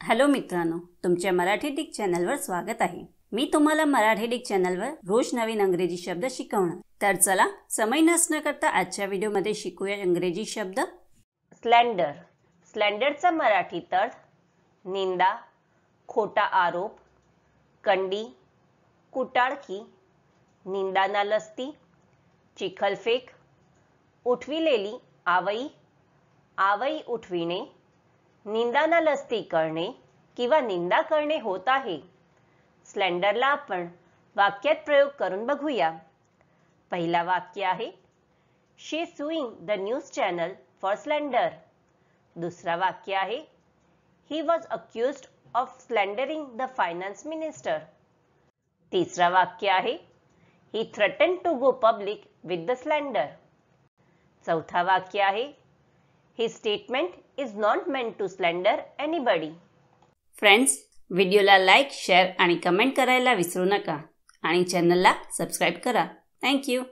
Hello मित्रांनो तुमच्या Marathi Dick चॅनलवर स्वागत आहे. मी तुम्हाला मराठी डिक चॅनलवर रोज नवीन अंग्रेजी शब्द शिकवणार. तर चला समय नसणं करता आजच्या व्हिडिओमध्ये शिकूया इंग्रजी शब्द. स्लँडर स्लँडरचा मराठी अर्थ निंदा खोटा आरोप कंडी कुटाळखी निंदा लस्ती चिखलफेक उठविलेली आवई आवई उठविणे निंदा लस्ती करणे किंवा निंदा करणे होत आहे. स्लेंडरला आपण वाक्यात प्रयोग करून बघूया. पहिला वाक्य आहे she suing the news channel for slander दुसरा वाक्य आहे he was accuse of slandering the finance minister तिसरा वाक्य आहे he threaten to go public with the slander चौथा वाक्य आहे he statement is not meant to slander anybody friends व्हिडिओला लाईक शेअर आणि कमेंट करायला विसरू नका. आणि चॅनलला सबस्क्राईब करा. थँक्यू